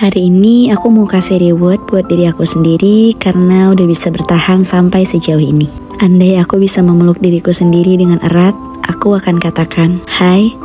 Hari ini aku mau kasih reward buat diri aku sendiri karena udah bisa bertahan sampai sejauh ini. Andai aku bisa memeluk diriku sendiri dengan erat, aku akan katakan, Hai,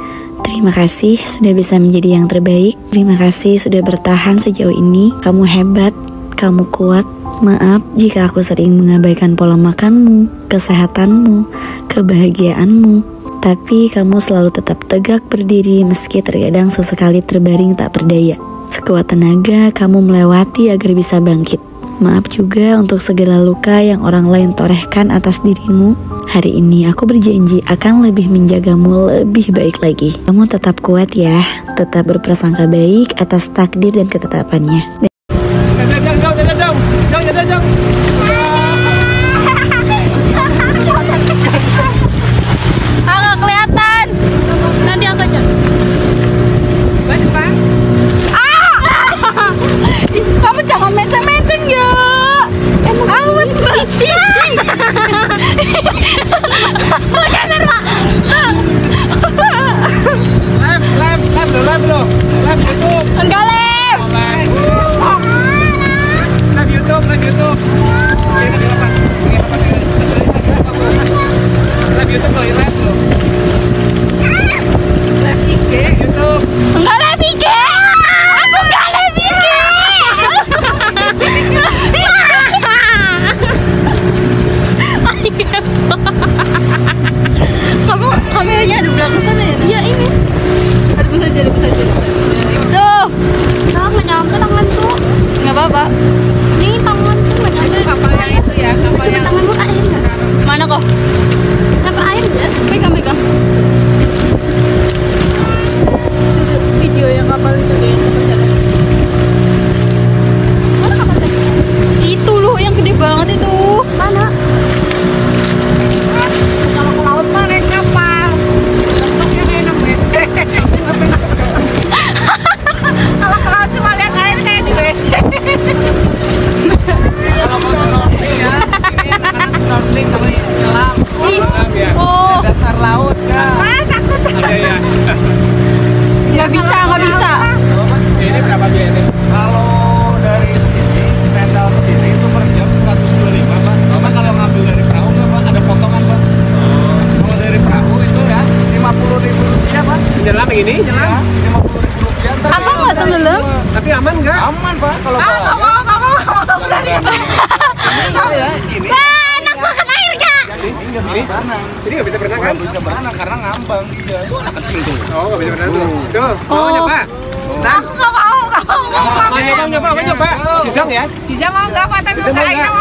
terima kasih sudah bisa menjadi yang terbaik. Terima kasih sudah bertahan sejauh ini. Kamu hebat, kamu kuat. Maaf jika aku sering mengabaikan pola makanmu, kesehatanmu, kebahagiaanmu. Tapi kamu selalu tetap tegak berdiri meski terkadang sesekali terbaring tak berdaya. Sekuat tenaga, kamu melewati agar bisa bangkit. Maaf juga untuk segala luka yang orang lain torehkan atas dirimu. Hari ini aku berjanji akan lebih menjagamu lebih baik lagi. Kamu tetap kuat ya, tetap berprasangka baik atas takdir dan ketetapannya. Bener pak. Lem, lem, lem lo, lem lo, lem YouTube. Enggak lem. YouTube, lem YouTube. Ini tapi aman nggak? Aman pak. Kalau ah, nggak mau nggak mau. Nggak mau ya ini enak banget airnya jadi ini nggak bisa berenang. Ini nggak bisa berenang kan? nggak bisa berenang karena ngambang. Dia itu anak kecil tuh. Oh nggak bisa berenang tuh. Tuh mau nyoba Aku nggak mau, nggak mau, nggak mau. Mau. nyoba, nyoba, mau. Nyoba. Sijang ya? Sijang mau nggak, Pak? Tapi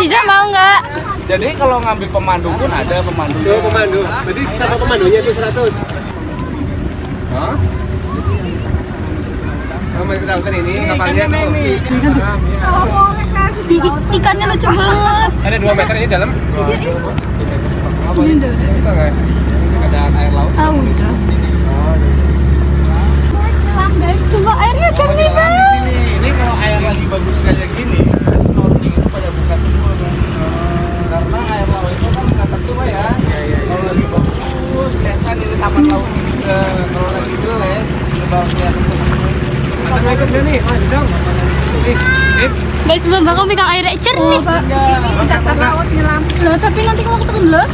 Sijang mau nggak? Jadi kalau ngambil pemandu pun ada pemandu. Tuh pemandu. Berarti siapa pemandunya itu 100? Ikut ini kapalnya tuh. ikannya lucu banget. Ada 2 meter ini dalam. Ini udah. Ada air laut. Ah, udah. Coba airnya jernih banget. Ini kalau air lagi bagus kayak gini, snorkeling itu pada buka semua kan. Karena air laut itu kan kata tuh ya. Kalau lagi bagus kelihatan ini taman laut juga. Kalau lagi jelek, kelihatan nih. Guys, sebelum bakal pegang airnya jernih. Di dasar laut nyelam. Loh, tapi nanti kalau ketemu lo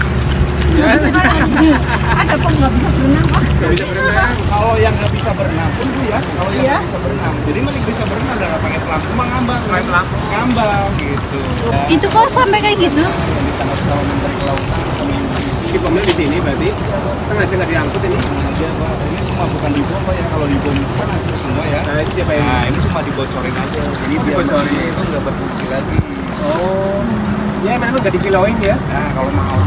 ada kok nggak bisa berenang nggak bisa berenang. Kalau yang nggak bisa berenang pun bu ya kalau yang nggak bisa berenang. Jadi mending bisa berenang dan pakai pelampung. Mah ngambang. Pakai pelampung. Ngambang gitu. Itu kok sampai kayak gitu? Ditangkap sama menteri kelautan. sama si pemilik di sini berarti sengaja nggak diangkut ini? Sengaja pak. Ini semua bukan di bom pak ya. Kalau di bom itu kan hancur semua ya. Nah, itu siapa nah ini cuma dibocorin aja. Ini oh, dibocorin itu nggak berfungsi lagi. Oh. Ya memang nggak dikiloin ya? Nah kalau mau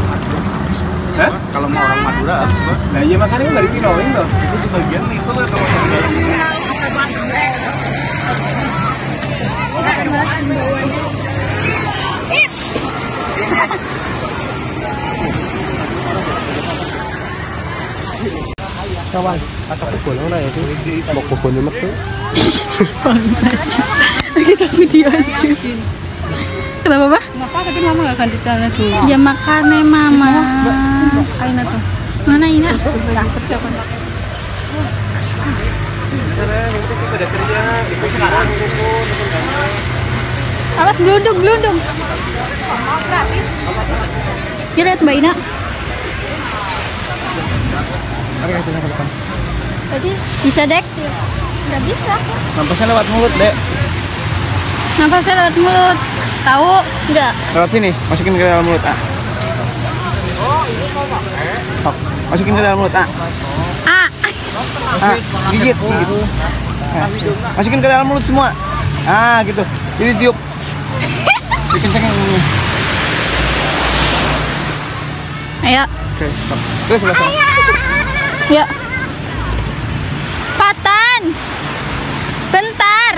Hah? Kalau mau orang Madura habis pak. Nah iya makanya nggak dikiloin loh. Itu sebagian itu lah kalau orang kawan atau pukul mana ya sih mau pukul nyemek tuh kita video aja Kenapa, Pak? Kenapa tapi Mama ganti celana dulu? Ya makannya Mama. Aina tuh. Mana? Persiapan. Kerja Awas gelundung, gelundung. Ya lihat Mbak Ina. Tadi bisa dek? Nggak bisa. Nampasnya lewat mulut, Dek. Nafasnya lewat mulut. Tahu? Enggak. Lewat sini, masukin ke dalam mulut, ah. Hop, masukin ke dalam mulut, ah. Ah. Ah, gigit, gigit. Masukin ke dalam mulut semua. Ah, gitu. Jadi tiup. Dikencengin ini. Ayo. Oke, stop. Terus sebelah sana. Yuk. Patan. Bentar.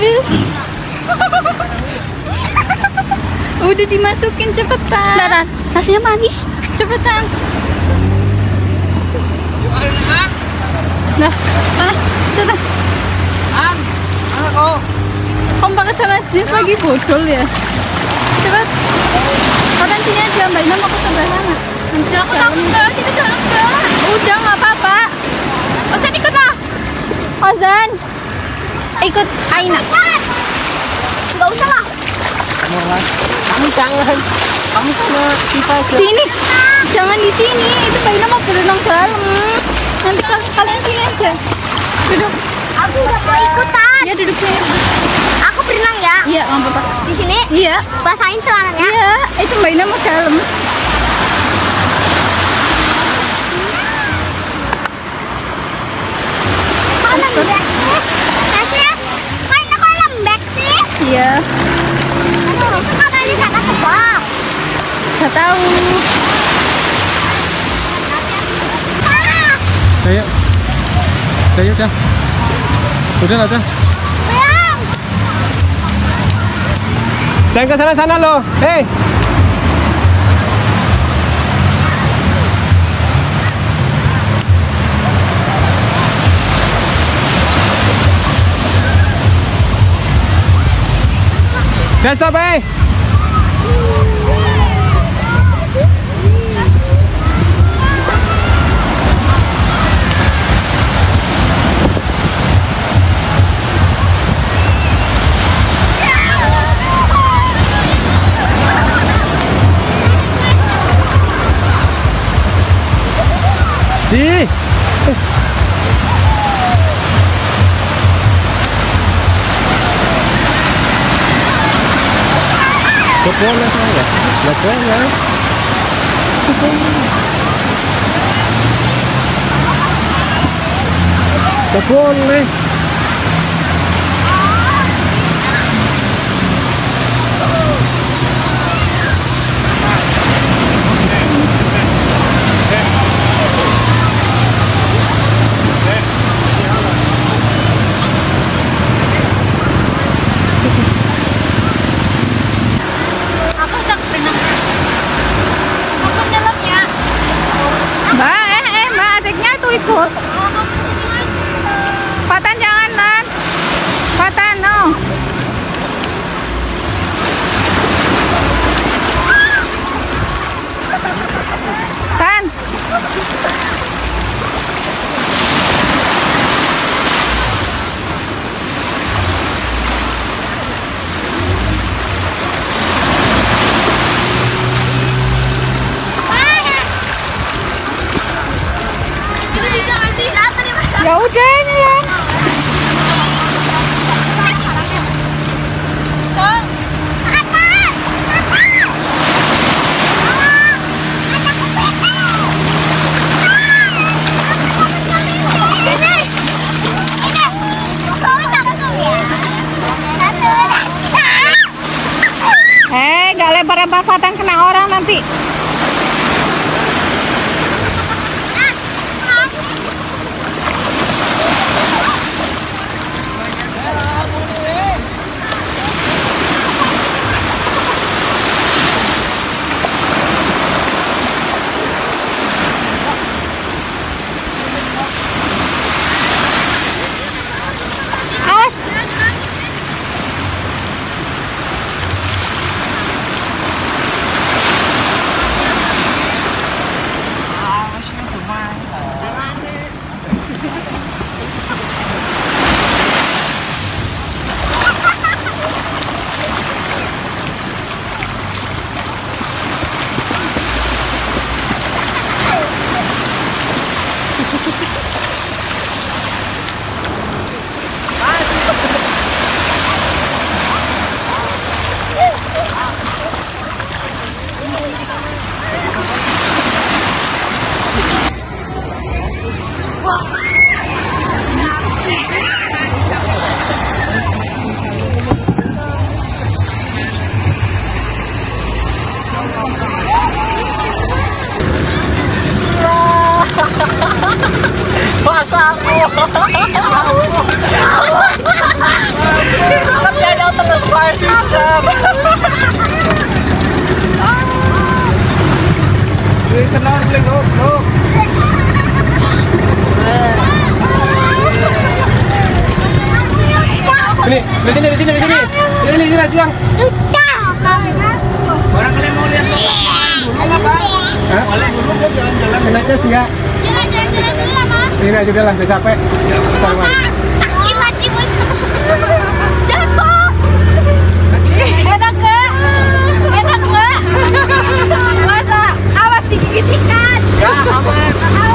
Udah dimasukin cepetan. Nah, rasanya manis. Cepetan. Nah, ah, cepetan. Om pakai celana jeans lagi bodol ya. Cepet. Patan sini aja, Mbak Ina mau ke sebelah sana. Nanti aku takut banget, itu dalam banget. Udah, nggak apa-apa. Ozan ikut lah. Ozan. Ikut Aina. Nggak usah lah. Kamu jangan. Kamu sama kita aja. Sini. Jangan di sini. Itu Mbak Ina mau berenang dalam. Nanti kal- kalian sini aja. Duduk. Aku nggak mau ikutan. Iya. basahin celananya. Iya, itu Ina mau dalam. Kok lembek sih? Rasanya kan kok lembek sih? Iya. Aduh, kan tadi kata kebak. Gak tahu. Ah, Ayo. Ayo dah. Udah lah dah. Jangan ke sana sana loh. Hei. Dah stop eh. Lo pone sana. Lo pone. Lo pone. Aku udah berenang. Aku nyelam ya. Mbak, eh, eh, Mbak, adiknya tuh ikut. Patan jangan, Nan. Patan, no. Tan. Itu bisa nggak sih? Datang nih, Mas. Ya udah ini ya. Atas. Atas. Ah, ada kepiting. Ah, Sini. Ini. Soalnya takut ya. Satu. Ah. Eh, gak lempar-lempar Patan kena orang nanti. Sini, sini, sini, sini. Jalan-jalan. Aja sih ya. Dulu lah, Mas. Ini aja lah, udah capek. Lagi, Mas. Jatuh. Enak enggak? Enak enggak? Masa ikan. Ya, aman.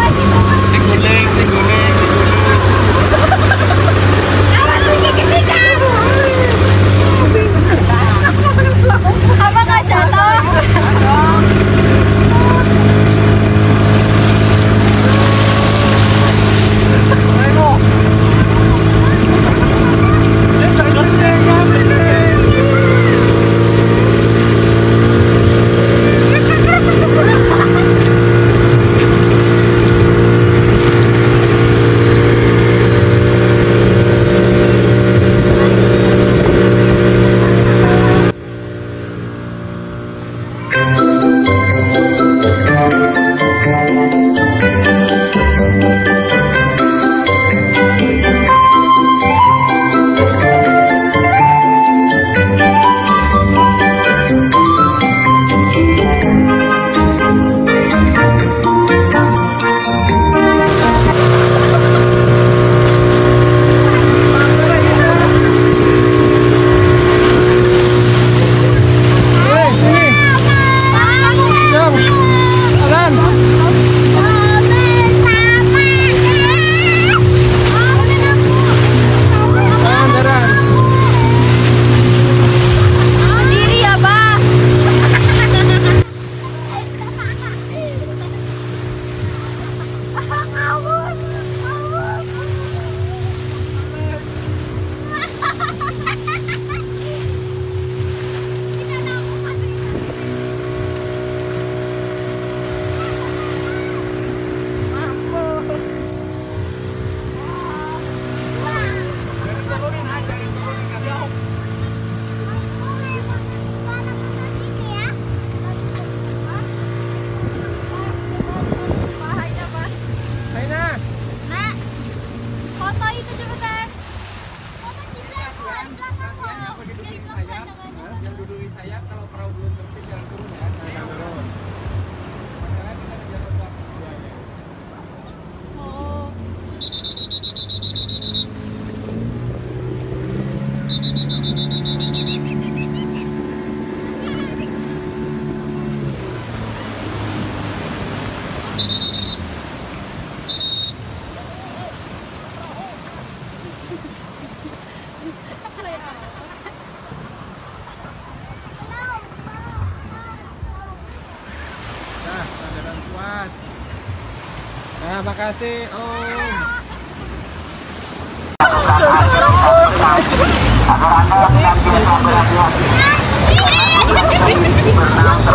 Nah, makasih Om. Pesan,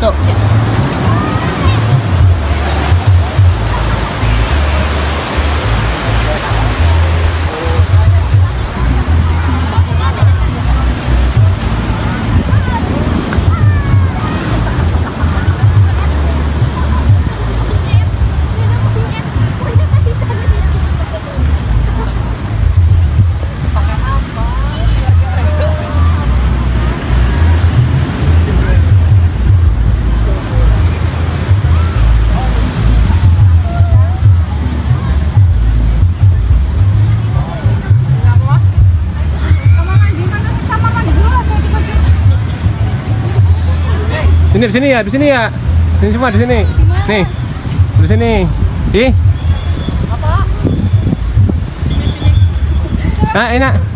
No. Yeah. Sini di sini ya, di sini ya. Sini semua di sini. Nih. Di sini. Sih. Apa? Sini sini. Nah, enak.